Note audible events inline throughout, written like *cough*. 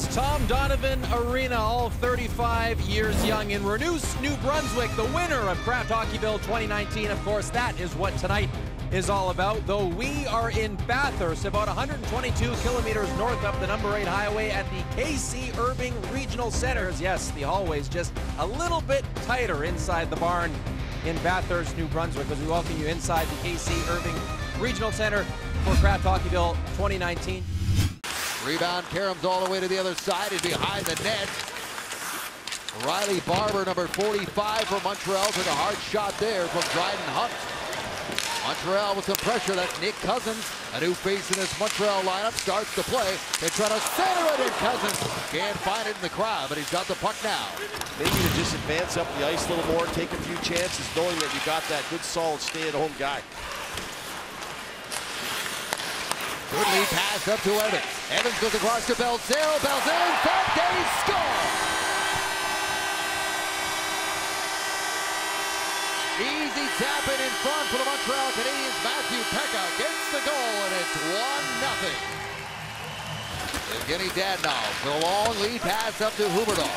is Tom Donovan Arena, all 35 years young in Renous, New Brunswick, the winner of Kraft Hockeyville 2019. Of course, that is what tonight is all about, though we are in Bathurst, about 122 kilometers north of the number 8 highway at the KC Irving Regional Centers. Yes, the hallway's just a little bit tighter inside the barn in Bathurst, New Brunswick, as we welcome you inside the KC Irving Regional Center for Kraft Hockeyville 2019. Rebound, Karams all the way to the other side and behind the net. Riley Barber, number 45 for Montreal, took a hard shot there from Dryden Hunt. Montreal with some pressure. That's Nick Cousins, a new face in this Montreal lineup, starts to play. They try to center it, and Cousins can't find it in the crowd, but he's got the puck now. Maybe to just advance up the ice a little more, take a few chances, knowing that you got that good, solid, stay-at-home guy. Good lead pass up to Evans. Evans goes across to Belzile. Belzile in front. They score! Easy tapping in in front for the Montreal Canadiens. Matthew Peca gets the goal, and it's 1-0. Evgeny Dadonov for a long lead pass up to Huberdeau.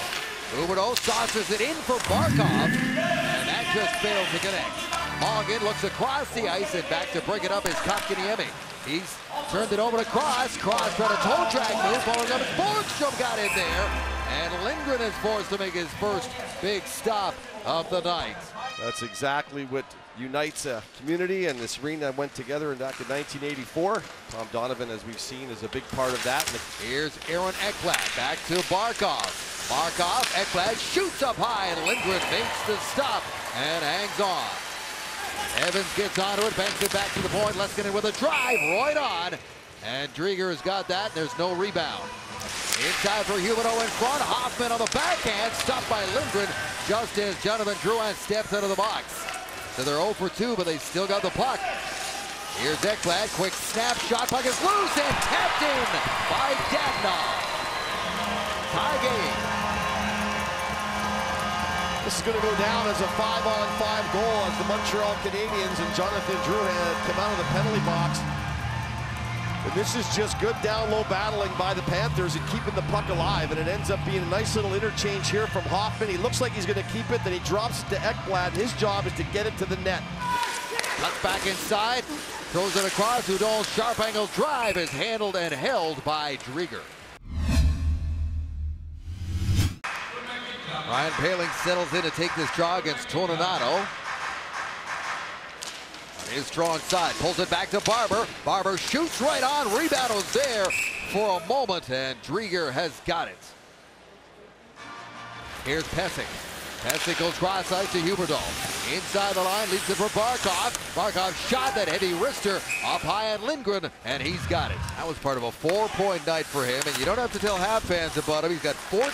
Huberdeau saucers it in for Barkov, and that just failed to connect. Morgan looks across the ice, and back to bring it up is Kotkaniemi. He's turned it over to Cross. Cross tried a toe drag move. Following up, Borgstrom got in there. And Lindgren is forced to make his first big stop of the night. That's exactly what unites a community and this arena went together in back in 1984. Tom Donovan, as we've seen, is a big part of that. Here's Aaron Ekblad back to Barkov. Barkov, Ekblad shoots up high and Lindgren makes the stop and hangs on. Evans gets onto it, banks it back to the point. Leskinen with a drive right on. And Driedger has got that. There's no rebound. Inside for Huberdeau in front. Hoffman on the backhand. Stopped by Lindgren just as Jonathan Drouin steps out of the box. So they're 0 for 2, but they still got the puck. Here's Ekblad. Quick snap. Shot puck is loose and tapped in by Dadonov. Tie game. This is going to go down as a five-on-five goal as the Montreal Canadiens and Jonathan Drouin come out of the penalty box. And this is just good down-low battling by the Panthers and keeping the puck alive. And it ends up being a nice little interchange here from Hoffman. He looks like he's going to keep it. Then he drops it to Ekblad. His job is to get it to the net. Cuts back inside. Throws it across. Udall's sharp angle drive is handled and held by Driedger. Ryan Poehling settles in to take this draw against Toninato. On his strong side, pulls it back to Barber. Barber shoots right on. Rebound was there for a moment, and Driedger has got it. Here's Pysyk. Pysyk goes cross ice to Huberdeau. Inside the line, leads it for Barkov. Barkov shot that heavy wrister up high on Lindgren, and he's got it. That was part of a four-point night for him, and you don't have to tell Habs fans about him. He's got 14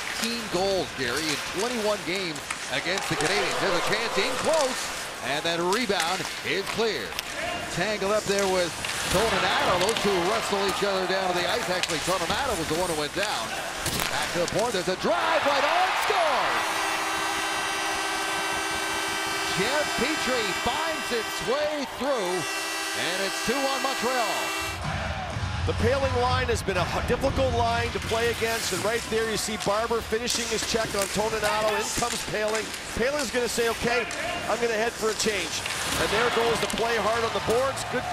goals, Gary, in 21 games against the Canadiens. There's a chance in close, and that rebound is clear. Tangled up there with Toninato. Those two wrestle each other down to the ice. Actually, Toninato was the one who went down. Back to the point. There's a drive right on. Scores! Jeff Petry finds its way through, and it's 2-1 Montreal. The Poehling line has been a difficult line to play against, and right there you see Barber finishing his check on Toninato. In comes Poehling. Poehling's going to say, okay, I'm going to head for a change. And there goes the play hard on the boards. Good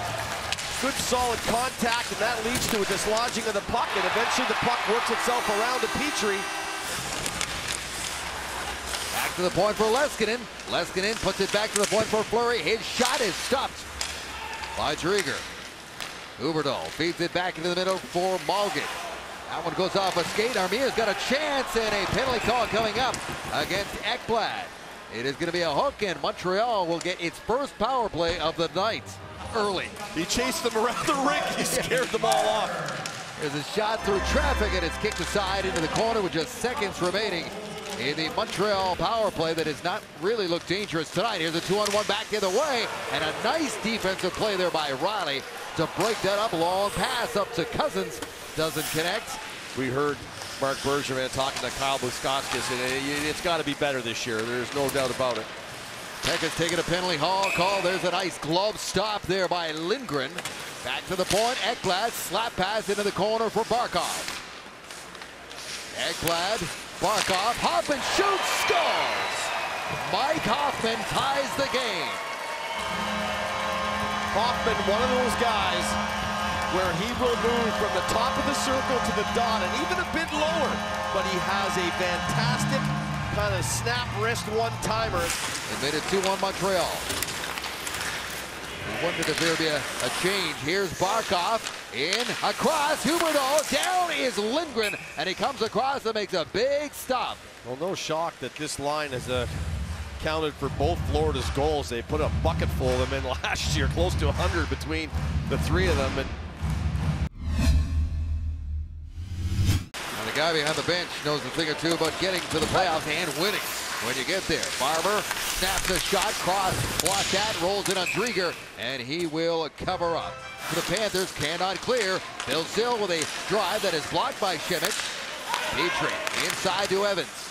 good solid contact, and that leads to a dislodging of the puck, and eventually the puck works itself around to Back to the point for Leskinen. Leskinen puts it back to the point for Fleury. His shot is stopped by Driedger. Huberdeau feeds it back into the middle for Malgin. That one goes off a skate. Armia's got a chance and a penalty call coming up against Ekblad. It is going to be a hook, and Montreal will get its first power play of the night early. He chased them around the rink. He *laughs* scared them all off. There's a shot through traffic, and it's kicked aside into the corner with just seconds remaining in the Montreal power play that has not really looked dangerous tonight. Here's a two-on-one back the other way, and a nice defensive play there by Riley to break that up. Long pass up to Cousins. Doesn't connect. We heard Marc Bergevin talking to Kyle Bukauskas, and it's got to be better this year. There's no doubt about it. Peca's taking a penalty haul call. There's a nice glove stop there by Lindgren. Back to the point. Ekblad slap pass into the corner for Barkov. Ekblad, Barkov, Hoffman shoots, scores! Mike Hoffman ties the game. Hoffman, one of those guys where he will move from the top of the circle to the dot and even a bit lower, but he has a fantastic kind of snap wrist one-timer. They made it 2-1 Montreal. We to if there'd a, a change. Here's Barkov in, across, Huberdeau, down is Lindgren, and he comes across and makes a big stop. Well, no shock that this line has uh, counted for both Florida's goals. They put a bucket full of them in *laughs* last year, close to 100 between the three of them. And And the guy behind the bench knows a thing or two about getting to the playoffs and winning when you get there. Barber snaps a shot, cross, block that, rolls it on Driedger, and he will cover up. The Panthers, cannot clear. Bill Sill with a drive that is blocked by Schmidt. Petry inside to Evans.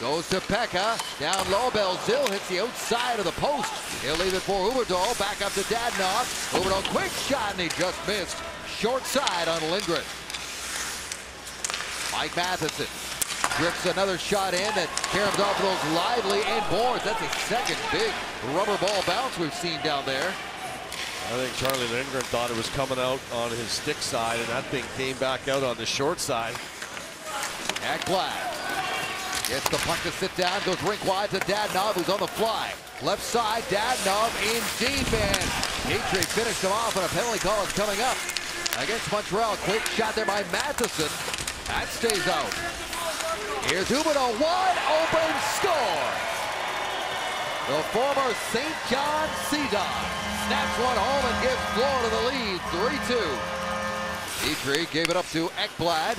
Goes to Peca. Down low. Belzile hits the outside of the post. He'll leave it for Huberdeau. Back up to Dadonov. Huberdeau, quick shot, and he just missed. Short side on Lindgren. Mike Matheson drifts another shot in that caroms off of those lively end boards. That's a second big rubber ball bounce we've seen down there. I think Charlie Lindgren thought it was coming out on his stick side, and that thing came back out on the short side. Ekblad gets the puck to sit down, goes rink wide to Dadonov, who's on the fly. Left side, Dadonov in deep, and Petry finished him off, and a penalty call is coming up against Montreal. Quick shot there by Matheson. That stays out. Here's Huberdeau, wide open score. The former St. John Sea snaps one home and gives Florida the lead, 3-2. Petry gave it up to Ekblad,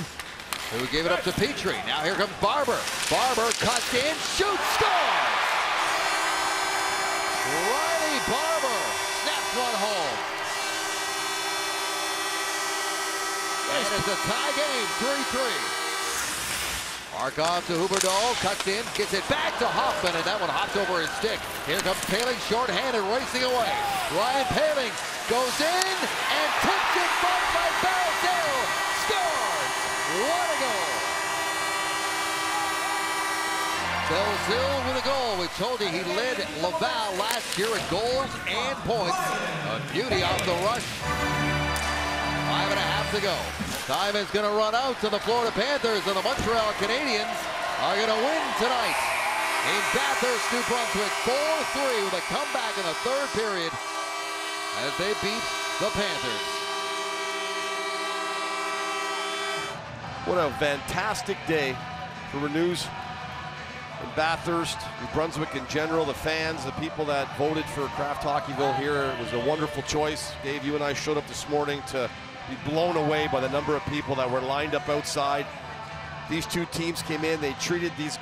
who gave it up to Petry. Now here comes Barber. Barber cuts in, shoots, scores! Riley Barber snaps one home. And it's a tie game, 3-3. Barkov to Huberdeau, cuts in, gets it back to Hoffman, and that one hopped over his stick. Here comes Poehling, short-handed, racing away. Ryan Poehling goes in and tips it bumped by Barazil. Scores! What a goal! Belzile with a goal. We told you he led Laval last year in goals and points. A beauty off the rush. Five and a half to go. Time is going to run out to the Florida Panthers, and the Montreal Canadiens are going to win tonight in Bathurst, New Brunswick, 4-3 with a comeback in the third period as they beat the Panthers. What a fantastic day for Renous in Bathurst, New Brunswick in general, the fans, the people that voted for Kraft Hockeyville here. It was a wonderful choice. Dave, you and I showed up this morning to blown away by the number of people that were lined up outside. These two teams came in, they treated these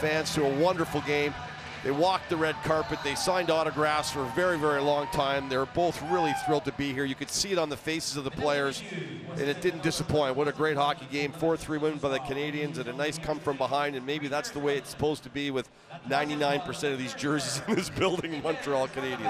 fans to a wonderful game. They walked the red carpet, they signed autographs for a very, very long time. They were both really thrilled to be here. You could see it on the faces of the players, and it didn't disappoint. What a great hockey game. 4-3 win by the Canadiens and a nice come from behind, and maybe that's the way it's supposed to be with 99% of these jerseys *laughs* in this building, Montreal Canadiens.